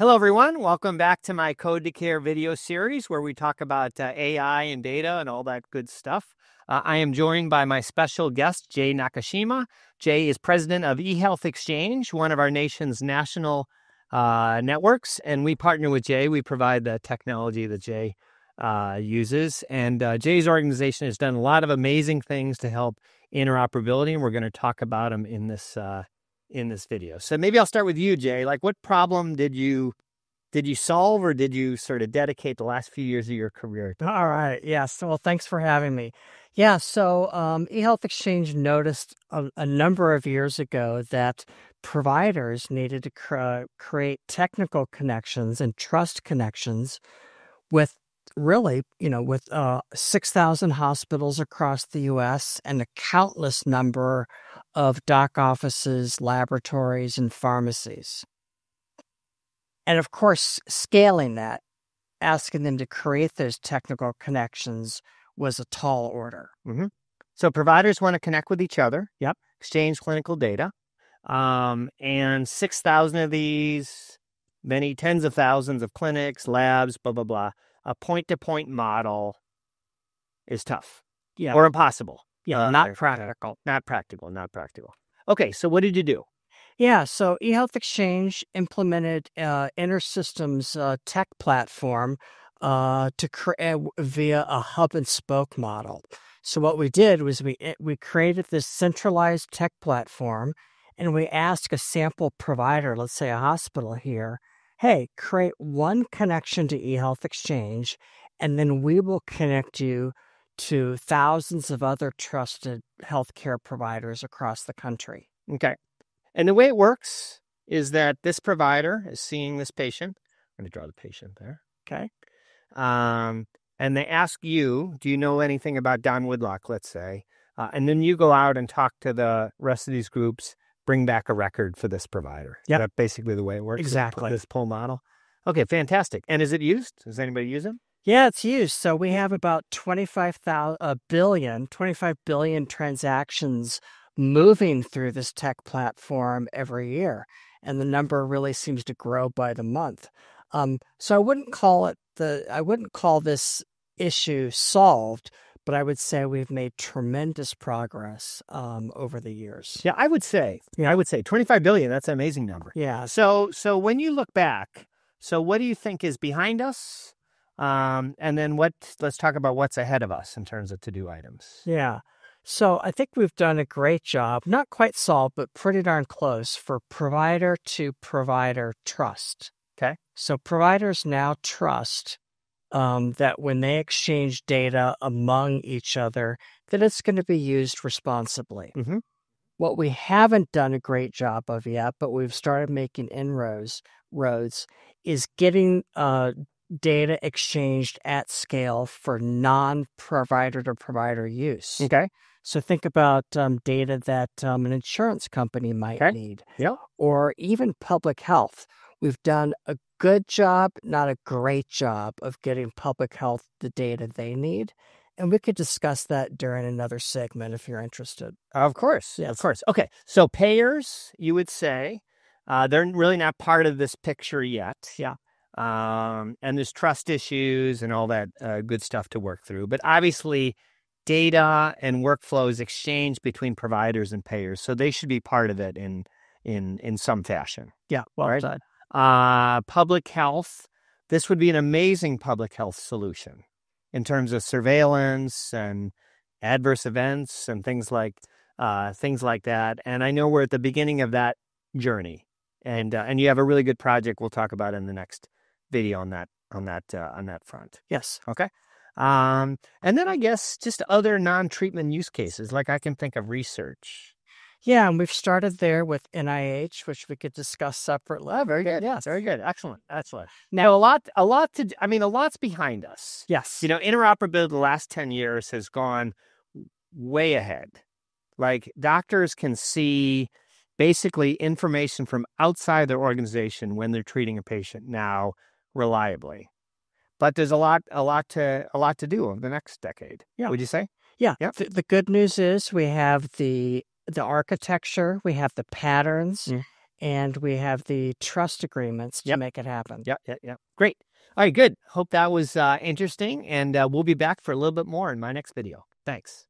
Hello, everyone. Welcome back to my Code to Care video series where we talk about uh, AI and data and all that good stuff. Uh, I am joined by my special guest, Jay Nakashima. Jay is president of eHealth Exchange, one of our nation's national uh, networks. And we partner with Jay. We provide the technology that Jay uh, uses. And uh, Jay's organization has done a lot of amazing things to help interoperability. And we're going to talk about them in this uh, in this video. So maybe I'll start with you, Jay. Like, what problem did you did you solve, or did you sort of dedicate the last few years of your career? To? All right. Yes. Well, thanks for having me. Yeah. So, um, eHealth Exchange noticed a, a, number of years ago that providers needed to cr- create technical connections and trust connections with really, you know, with uh, 6,000 hospitals across the U.S. and a countless number of doc offices, laboratories, and pharmacies. And of course, scaling that, asking them to create those technical connections was a tall order. Mm-hmm. So providers want to connect with each other. Yep. Exchange clinical data. Um, and 6,000 of these, many tens of thousands of clinics, labs, blah, blah, blah. A point to point model is tough. Yeah. Or impossible. Yeah, uh, not practical. Not practical, not practical. Okay, so what did you do? Yeah, so eHealth Exchange implemented uh, InterSystems uh, tech platform uh, to create via a hub and spoke model. So what we did was we eh, we created this centralized tech platform, and we asked a sample provider, let's say a hospital here, hey, create one connection to eHealth Exchange, and then we will connect you to thousands of other trusted healthcare providers across the country. Okay. And the way it works is that this provider is seeing this patient. I'm going to draw the patient there. Okay. Um, and they ask you, do you know anything about Don Woodlock, let's say? Uh, and then you go out and talk to the rest of these groups, bring back a record for this provider. Yeah. That's basically the way it works. Exactly. This pull model. Okay, fantastic. And is it used? Does anybody use it? Yeah, it's used. So we have about 25,000 a billion, 25 billion transactions moving through this tech platform every year. And the number really seems to grow by the month. Um, so I wouldn't call it the I wouldn't call this issue solved, but I would say we've made tremendous progress um, over the years. Yeah, I would say. Yeah, I would say 25 billion. That's an amazing number. Yeah. So so when you look back, so what do you think is behind us? Um, and then what? Let's talk about what's ahead of us in terms of to do items. Yeah. So I think we've done a great job, not quite solved, but pretty darn close for provider to provider trust. Okay. So providers now trust um, that when they exchange data among each other, that it's going to be used responsibly. Mm-hmm. What we haven't done a great job of yet, but we've started making inroads, roads, is getting uh, data exchanged at scale for non-provider to provider use. Okay. So think about um, data that um, an insurance company might okay. need, yeah, or even public health. We've done a good job, not a great job, of getting public health the data they need. And we could discuss that during another segment if you're interested. Of course. Yes. Of course. Okay. So payers, you would say, uh, they're really not part of this picture yet. Yeah. Um, and there's trust issues and all that uh, good stuff to work through. But obviously, data and workflows exchanged between providers and payers, so they should be part of it in in in some fashion. Yeah, well right? said. Uh, public health. This would be an amazing public health solution in terms of surveillance and adverse events and things like uh, things like that. And I know we're at the beginning of that journey, and uh, and you have a really good project. We'll talk about in the next video on that on that uh, on that front. Yes. Okay. Um, and then I guess just other non-treatment use cases, like I can think of research. Yeah, and we've started there with NIH, which we could discuss separately. Oh, very good. Yes, very good. Excellent. Excellent. Now, a lot, a lot to. I mean, a lot's behind us. Yes. You know, interoperability the last ten years has gone way ahead. Like doctors can see basically information from outside their organization when they're treating a patient now reliably. But there's a lot, a lot to, a lot to do over the next decade. Yeah. Would you say? Yeah. Yep. The, the good news is we have the the architecture, we have the patterns, Mm. and we have the trust agreements to make it happen. Yep, yep, yep. Great. All right, good. Hope that was uh, interesting, and uh, we'll be back for a little bit more in my next video. Thanks.